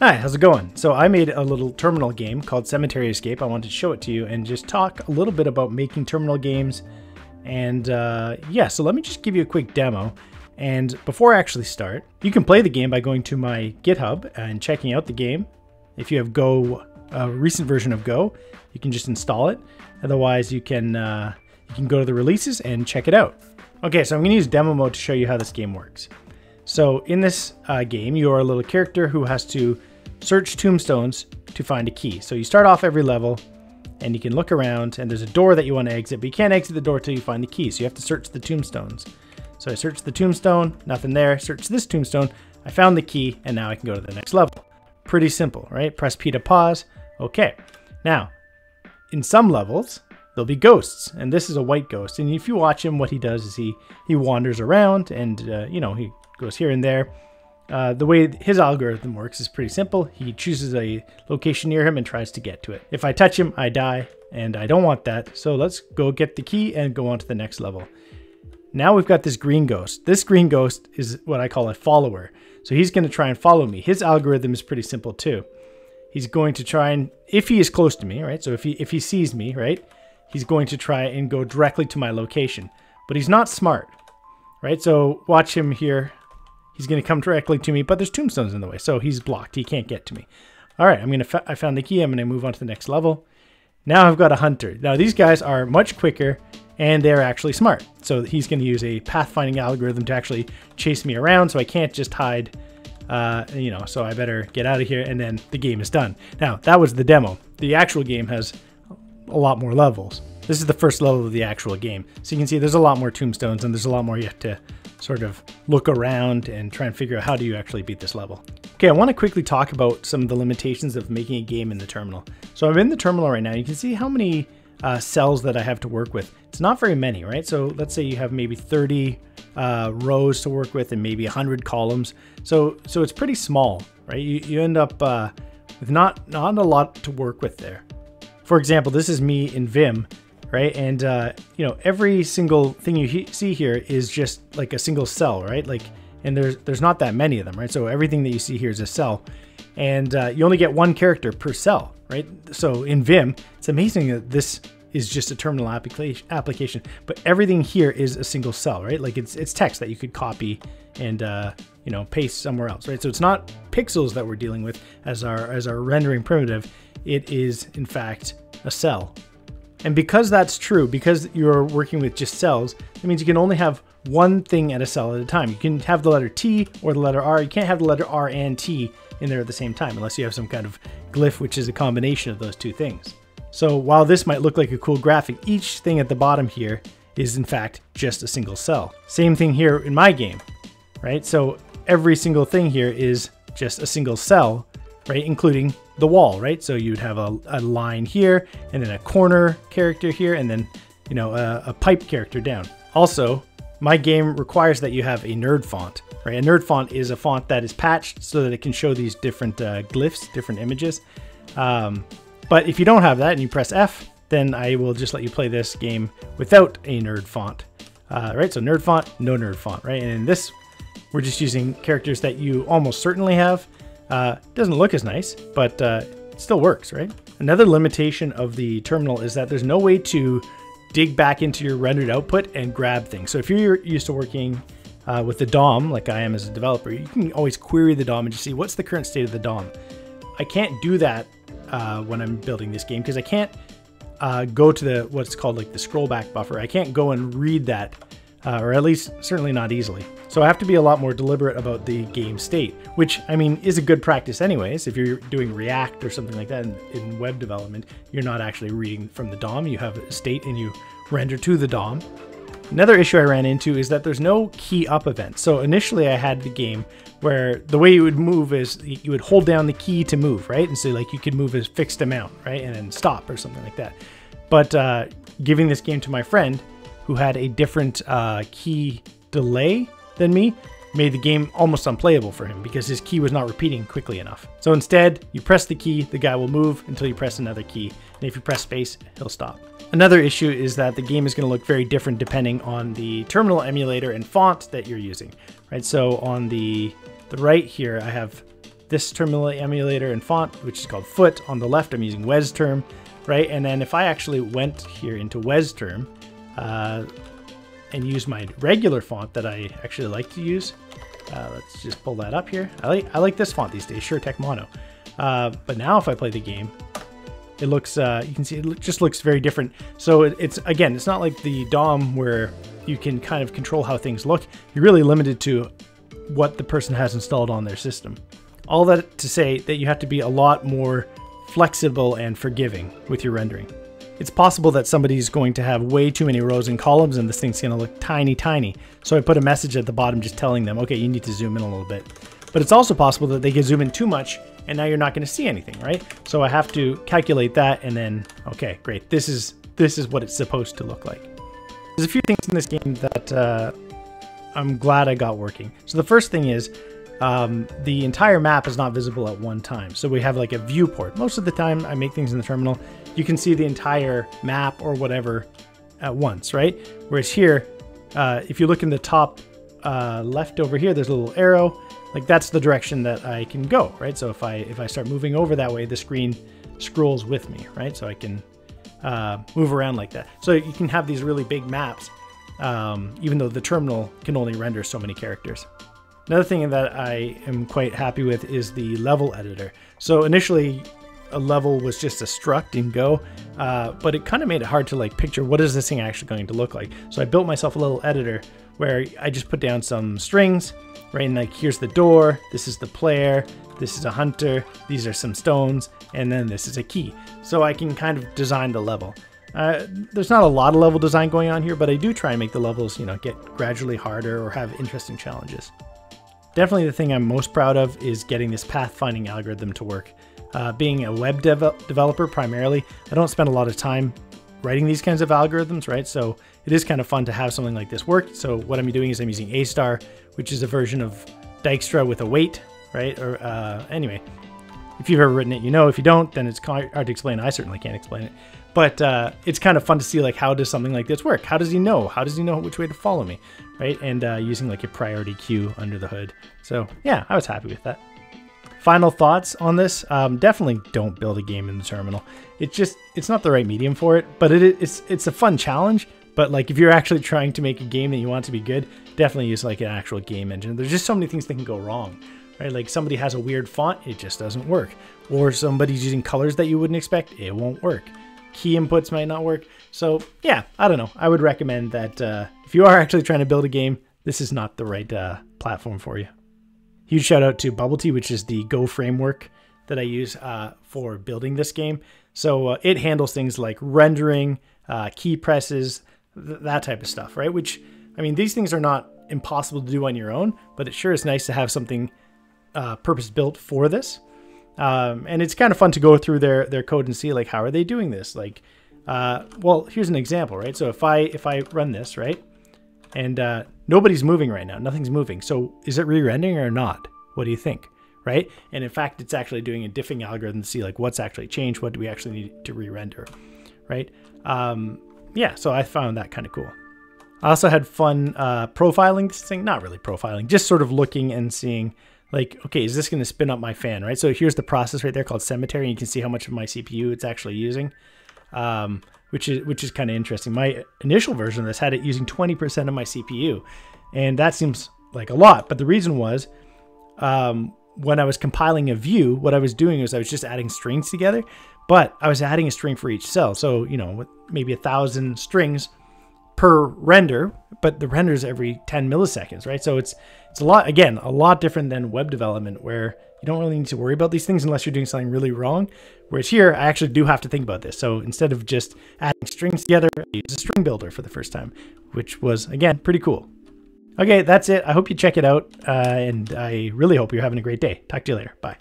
Hi, how's it going? So I made a little terminal game called Cemetery Escape. I wanted to show it to you and just talk a little bit about making terminal games. And uh, yeah, so let me just give you a quick demo. And before I actually start, you can play the game by going to my GitHub and checking out the game. If you have Go, a recent version of Go, you can just install it. Otherwise, you can uh, you can go to the releases and check it out. Okay, so I'm going to use demo mode to show you how this game works. So in this uh, game, you are a little character who has to search tombstones to find a key. So you start off every level and you can look around and there's a door that you want to exit, but you can't exit the door till you find the key. So you have to search the tombstones. So I searched the tombstone, nothing there. Search this tombstone, I found the key, and now I can go to the next level. Pretty simple, right? Press P to pause. Okay. Now, in some levels, there'll be ghosts, and this is a white ghost. And if you watch him, what he does is he he wanders around, and uh, you know he goes here and there. Uh, the way his algorithm works is pretty simple. He chooses a location near him and tries to get to it. If I touch him, I die, and I don't want that. So let's go get the key and go on to the next level. Now we've got this green ghost. This green ghost is what I call a follower. So he's going to try and follow me. His algorithm is pretty simple too. He's going to try and, if he is close to me, right? So if he if he sees me, right, he's going to try and go directly to my location. But he's not smart, right? So watch him here. He's going to come directly to me, but there's tombstones in the way, so he's blocked. He can't get to me. All right, I'm going to. I found the key. I'm going to move on to the next level. Now I've got a hunter. Now these guys are much quicker and they're actually smart. So he's going to use a pathfinding algorithm to actually chase me around. So I can't just hide. Uh, you know, so I better get out of here, and then the game is done. Now that was the demo. The actual game has a lot more levels. This is the first level of the actual game. So you can see there's a lot more tombstones and there's a lot more you have to sort of look around and try and figure out how do you actually beat this level. Okay, I want to quickly talk about some of the limitations of making a game in the terminal. So I'm in the terminal right now. You can see how many uh, cells that I have to work with. It's not very many, right? So let's say you have maybe 30 uh, rows to work with and maybe 100 columns. So so it's pretty small, right? You, you end up uh, with not, not a lot to work with there. For example, this is me in Vim, right? And uh, you know, every single thing you he see here is just like a single cell, right? Like, and there's there's not that many of them, right? So everything that you see here is a cell, and uh, you only get one character per cell, right? So in Vim, it's amazing that this is just a terminal application application, but everything here is a single cell, right? Like it's it's text that you could copy and uh, you know paste somewhere else, right? So it's not pixels that we're dealing with as our as our rendering primitive. It is in fact a cell and because that's true, because you're working with just cells, that means you can only have one thing at a cell at a time. You can have the letter T or the letter R. You can't have the letter R and T in there at the same time unless you have some kind of glyph, which is a combination of those two things. So while this might look like a cool graphic, each thing at the bottom here is in fact just a single cell. Same thing here in my game, right? So every single thing here is just a single cell, right? Including the wall, right? So you'd have a, a line here, and then a corner character here, and then, you know, a, a pipe character down. Also, my game requires that you have a nerd font, right? A nerd font is a font that is patched so that it can show these different uh, glyphs, different images. Um, but if you don't have that and you press F, then I will just let you play this game without a nerd font. Uh, right, so nerd font, no nerd font, right? And in this, we're just using characters that you almost certainly have, uh, doesn't look as nice, but uh, it still works, right? Another limitation of the terminal is that there's no way to dig back into your rendered output and grab things. So if you're used to working uh, with the DOM, like I am as a developer, you can always query the DOM and just see what's the current state of the DOM. I can't do that uh, when I'm building this game because I can't uh, go to the what's called like the scroll back buffer. I can't go and read that uh, or at least certainly not easily. So I have to be a lot more deliberate about the game state, which I mean is a good practice anyways. If you're doing React or something like that in, in web development, you're not actually reading from the DOM, you have a state and you render to the DOM. Another issue I ran into is that there's no key up event. So initially I had the game where the way you would move is you would hold down the key to move, right? And so like you could move a fixed amount, right? And then stop or something like that. But uh, giving this game to my friend, who had a different uh, key delay than me, made the game almost unplayable for him because his key was not repeating quickly enough. So instead, you press the key, the guy will move until you press another key, and if you press space, he'll stop. Another issue is that the game is going to look very different depending on the terminal emulator and font that you're using, right? So on the the right here, I have this terminal emulator and font, which is called Foot. On the left, I'm using WezTerm, right? And then if I actually went here into WezTerm uh, and use my regular font that I actually like to use, uh, let's just pull that up here. I like I like this font these days, ShureTech Mono. Uh, but now if I play the game, it looks uh, you can see it just looks very different. So it, it's again, it's not like the DOM where you can kind of control how things look. You're really limited to what the person has installed on their system. All that to say that you have to be a lot more flexible and forgiving with your rendering. It's possible that somebody's going to have way too many rows and columns and this thing's going to look tiny, tiny. So I put a message at the bottom just telling them, okay, you need to zoom in a little bit. But it's also possible that they can zoom in too much and now you're not going to see anything, right? So I have to calculate that and then, okay, great. This is this is what it's supposed to look like. There's a few things in this game that uh, I'm glad I got working. So the first thing is um, the entire map is not visible at one time. So we have like a viewport. Most of the time I make things in the terminal, you can see the entire map or whatever at once, right? Whereas here, uh, if you look in the top uh, left over here, there's a little arrow. Like that's the direction that I can go, right? So if I if I start moving over that way, the screen scrolls with me, right? So I can uh, move around like that. So you can have these really big maps, um, even though the terminal can only render so many characters. Another thing that I am quite happy with is the level editor. So initially, a level was just a struct in Go, uh, but it kind of made it hard to like picture what is this thing actually going to look like. So I built myself a little editor where I just put down some strings, right? And like, here's the door, this is the player, this is a hunter, these are some stones, and then this is a key. So I can kind of design the level. Uh, there's not a lot of level design going on here, but I do try and make the levels, you know, get gradually harder or have interesting challenges. Definitely the thing I'm most proud of is getting this pathfinding algorithm to work. Uh, being a web dev developer primarily, I don't spend a lot of time writing these kinds of algorithms, right? So it is kind of fun to have something like this work. So what I'm doing is I'm using A-star, which is a version of Dijkstra with a weight, right? Or uh, anyway, if you've ever written it, you know. If you don't, then it's hard to explain. I certainly can't explain it. But uh, it's kind of fun to see like how does something like this work? How does he know? How does he know which way to follow me, right? And uh, using like a priority queue under the hood. So yeah, I was happy with that. Final thoughts on this? Um, definitely don't build a game in the terminal. It's just it's not the right medium for it, but it, it's it's a fun challenge. But like if you're actually trying to make a game that you want to be good, definitely use like an actual game engine. There's just so many things that can go wrong, right? Like somebody has a weird font, it just doesn't work, or somebody's using colors that you wouldn't expect, it won't work. Key inputs might not work. So yeah, I don't know. I would recommend that uh, if you are actually trying to build a game, this is not the right uh, platform for you. Huge shout out to Bubble Tea, which is the Go framework that I use uh, for building this game. So uh, it handles things like rendering, uh, key presses, th that type of stuff, right? Which, I mean, these things are not impossible to do on your own, but it sure is nice to have something uh, purpose built for this. Um, and it's kind of fun to go through their their code and see like how are they doing this. Like, uh, well, here's an example, right? So if I if I run this, right, and uh, nobody's moving right now. Nothing's moving. So is it re-rendering or not? What do you think? Right? And in fact, it's actually doing a diffing algorithm to see like what's actually changed. What do we actually need to re-render? Right? Um, yeah. So I found that kind of cool. I also had fun uh, profiling this thing. Not really profiling, just sort of looking and seeing like, okay, is this going to spin up my fan? Right? So here's the process right there called Cemetery. You can see how much of my CPU it's actually using. Um, which is which is kind of interesting. My initial version of this had it using 20% of my CPU, and that seems like a lot. But the reason was, um, when I was compiling a view, what I was doing was I was just adding strings together, but I was adding a string for each cell. So you know, maybe a thousand strings per render, but the renders every 10 milliseconds, right? So it's it's a lot again, a lot different than web development where you don't really need to worry about these things unless you're doing something really wrong. Whereas here, I actually do have to think about this. So instead of just adding strings together, I use a string builder for the first time, which was, again, pretty cool. Okay, that's it. I hope you check it out, uh, and I really hope you're having a great day. Talk to you later. Bye.